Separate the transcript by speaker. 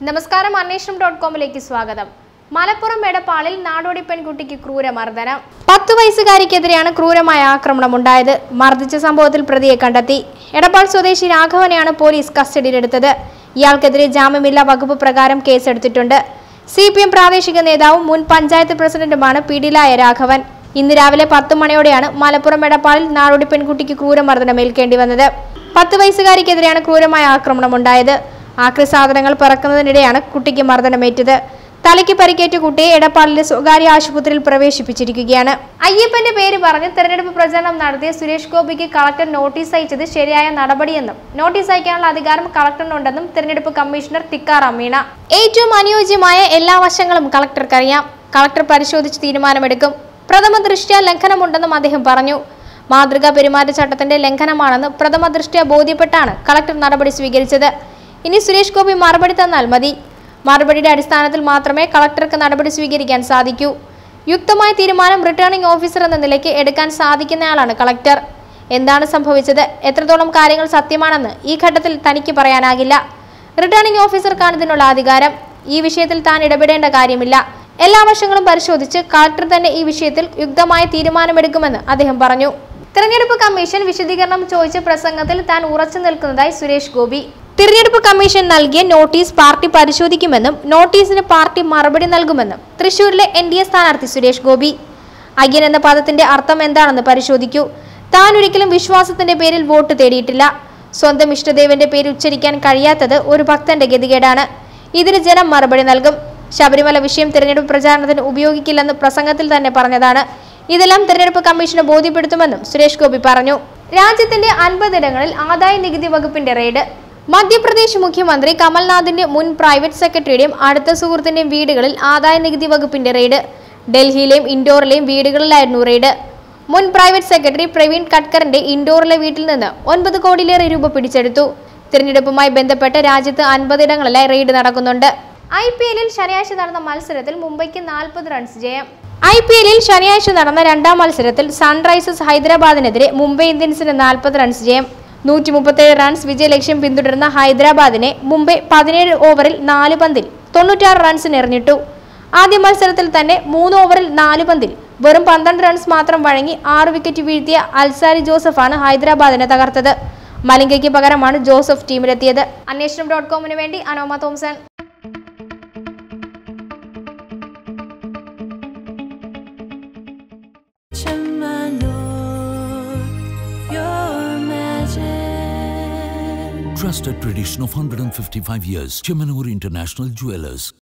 Speaker 1: നമസ്കാരം അന്വേഷണം ഡോട്ട് കോമിലേക്ക് സ്വാഗതം. മലപ്പുറം എടപ്പാളിൽ നാടോടി പെൺകുട്ടിക്ക് ക്രൂരമർദ്ദനം. പത്ത് വയസ്സുകാരിക്കെതിരെയാണ് ക്രൂരമായ ആക്രമണം ഉണ്ടായത് മർദ്ദിച്ച സംഭവത്തിൽ പ്രതിയെ കണ്ടെത്തി. എടപ്പാൾ സ്വദേശി രാഘവനെയാണ് പോലീസ് കസ്റ്റഡിയിലെടുത്തത്. ഇയാൾക്കെതിരെ ജാമ്യമില്ലാ വകുപ്പ് പ്രകാരം കേസെടുത്തിട്ടുണ്ട്. സി പി എം പ്രാദേശിക നേതാവും മുൻ പഞ്ചായത്ത് പ്രസിഡന്റുമാണ് പിടിയിലായ രാഘവൻ. ഇന്ന് രാവിലെ പത്ത് മണിയോടെയാണ് മലപ്പുറം എടപ്പാളിൽ നാടോടി പെൺകുട്ടിക്ക് ക്രൂരമർദ്ദനം ഏൽക്കേണ്ടി വന്നത്. പത്ത് വയസ്സുകാരിക്കെതിരെയാണ് ക്രൂരമായ ആക്രമണം ഉണ്ടായത് ആക്രി സാധനങ്ങൾ പറക്കുന്നതിനിടെയാണ് കുട്ടിക്ക് മർദ്ദനമേറ്റത്. തലയ്ക്ക് പരിക്കേറ്റ കുട്ടിയെ എടപ്പാളിലെ സ്വകാര്യ ആശുപത്രിയിൽ പ്രവേശിപ്പിച്ചിരിക്കുകയാണ്. അയ്യപ്പന്റെ പേര് പറഞ്ഞ് തെരഞ്ഞെടുപ്പ് പ്രചരണം നടത്തിയ സുരേഷ് ഗോപിക്ക് കളക്ടർ നോട്ടീസ് അയച്ചത് ശരിയായ നടപടിയെന്നും നോട്ടീസ് അയക്കാനുള്ള അധികാരം കളക്ടറിനുണ്ടെന്നും തെരഞ്ഞെടുപ്പ് കമ്മീഷണർ ടിക്കാറാം മീണ. ഏറ്റവും അനുയോജ്യമായ എല്ലാ വശങ്ങളും കളക്ടർക്കറിയാം. കളക്ടർ പരിശോധിച്ച് തീരുമാനമെടുക്കും. പ്രഥമ ദൃഷ്ട്യാ ലംഘനമുണ്ടെന്നും അദ്ദേഹം പറഞ്ഞു. മാതൃകാ പെരുമാറ്റച്ചട്ടത്തിന്റെ ലംഘനമാണെന്ന് പ്രഥമ ദൃഷ്ട്യാ ബോധ്യപ്പെട്ടാണ് കളക്ടർ നടപടി സ്വീകരിച്ചത്. ഇനി സുരേഷ് ഗോപി മറുപടി തന്നാൽ മതി. മറുപടിയുടെ അടിസ്ഥാനത്തിൽ മാത്രമേ കളക്ടർക്ക് നടപടി സ്വീകരിക്കാൻ സാധിക്കൂ. യുക്തമായ തീരുമാനം റിട്ടേണിംഗ് ഓഫീസർ എന്ന നിലയ്ക്ക് എടുക്കാൻ സാധിക്കുന്നയാളാണ് കളക്ടർ. എന്താണ് സംഭവിച്ചത്? എത്രത്തോളം കാര്യങ്ങൾ സത്യമാണെന്ന് ഈ ഘട്ടത്തിൽ തനിക്ക് പറയാനാകില്ല. റിട്ടേണിംഗ് ഓഫീസർക്കാണ് ഇതിനുള്ള അധികാരം. ഈ വിഷയത്തിൽ താൻ ഇടപെടേണ്ട കാര്യമില്ല. എല്ലാ വശങ്ങളും പരിശോധിച്ച് കളക്ടർ തന്നെ ഈ വിഷയത്തിൽ യുക്തമായ തീരുമാനമെടുക്കുമെന്ന് അദ്ദേഹം പറഞ്ഞു. തിരഞ്ഞെടുപ്പ് കമ്മീഷൻ വിശദീകരണം ചോദിച്ച പ്രസംഗത്തിൽ താൻ ഉറച്ചു നിൽക്കുന്നതായി സുരേഷ് ഗോപി. തിരഞ്ഞെടുപ്പ് കമ്മീഷൻ നൽകിയ നോട്ടീസ് പാർട്ടി പരിശോധിക്കുമെന്നും നോട്ടീസിന് പാർട്ടി മറുപടി നൽകുമെന്നും തൃശൂരിലെ എൻ ഡി എ സ്ഥാനാർത്ഥി സുരേഷ് ഗോപി. അയ്യൻ എന്ന പദത്തിന്റെ അർത്ഥം എന്താണെന്ന് പരിശോധിക്കൂ. താൻ ഒരിക്കലും വിശ്വാസത്തിന്റെ പേരിൽ വോട്ട് തേടിയിട്ടില്ല. സ്വന്തം ഇഷ്ടദേവന്റെ പേര് ഉച്ചരിക്കാൻ കഴിയാത്തത് ഒരു ഭക്തന്റെ ഗതികേടാണ്. ഇതിന് ജനം മറുപടി നൽകും. ശബരിമല വിഷയം തിരഞ്ഞെടുപ്പ് പ്രചാരണത്തിന് ഉപയോഗിക്കില്ലെന്ന് പ്രസംഗത്തിൽ തന്നെ പറഞ്ഞതാണ്. ഇതെല്ലാം തിരഞ്ഞെടുപ്പ് കമ്മീഷന് ബോധ്യപ്പെടുത്തുമെന്നും സുരേഷ് ഗോപി പറഞ്ഞു. രാജ്യത്തിന്റെ അൻപതിടങ്ങളിൽ ആദായ നികുതി വകുപ്പിന്റെ റെയ്ഡ്. മധ്യപ്രദേശ് മുഖ്യമന്ത്രി കമൽനാഥിന്റെ മുൻ പ്രൈവറ്റ് സെക്രട്ടറിയുടെയും അടുത്ത സുഹൃത്തിന്റെയും വീടുകളിൽ ആദായ നികുതി വകുപ്പിന്റെ റെയ്ഡ്. ഡൽഹിയിലെയും ഇൻഡോറിലെയും വീടുകളിലായിരുന്നു റെയ്ഡ്. മുൻ പ്രൈവറ്റ് സെക്രട്ടറി പ്രവീൺ കട്കറിന്റെ ഇൻഡോറിലെ വീട്ടിൽ നിന്ന് ഒൻപത് കോടിയിലേറെ രൂപ പിടിച്ചെടുത്തു. തിരഞ്ഞെടുപ്പുമായി ബന്ധപ്പെട്ട് രാജ്യത്ത് അൻപതിടങ്ങളിലായി റെയ്ഡ് നടക്കുന്നുണ്ട്. ഐ പി എല്ലിൽ ശനിയാഴ്ച നടന്ന മത്സരത്തിൽ മുംബൈക്ക് നാൽപ്പത് റൺസ് ജയം. ഐ പി എല്ലിൽ ശനിയാഴ്ച നടന്ന രണ്ടാം മത്സരത്തിൽ സൺറൈസേഴ്സ് ഹൈദരാബാദിനെതിരെ മുംബൈ ഇന്ത്യൻസിന് നാൽപ്പത് റൺസ് ജയം. നൂറ്റി മുപ്പത്തേഴ് റൺസ് വിജയലക്ഷ്യം പിന്തുടർന്ന ഹൈദരാബാദിനെ മുംബൈ പതിനേഴ് ഓവറിൽ നാല് പന്തിൽ തൊണ്ണൂറ്റാറ് റൺസിന് എറിഞ്ഞിട്ടു ആദ്യ മത്സരത്തിൽ തന്നെ മൂന്ന് ഓവറിൽ നാല് പന്തിൽ വെറും പന്ത്രണ്ട് റൺസ് മാത്രം വഴങ്ങി ആറ് വിക്കറ്റ് വീഴ്ത്തിയ അൽസാരി ജോസഫാണ് ഹൈദരാബാദിനെ തകർത്തത്. മലിംഗയ്ക്ക് പകരമാണ് ജോസഫ് ടീമിലെത്തിയത്. അന്വേഷണം ഡോട്ട് കോമിന് വേണ്ടി Anoma Thomson.
Speaker 2: Trusted tradition of 155 years. Chemanur International Jewelers.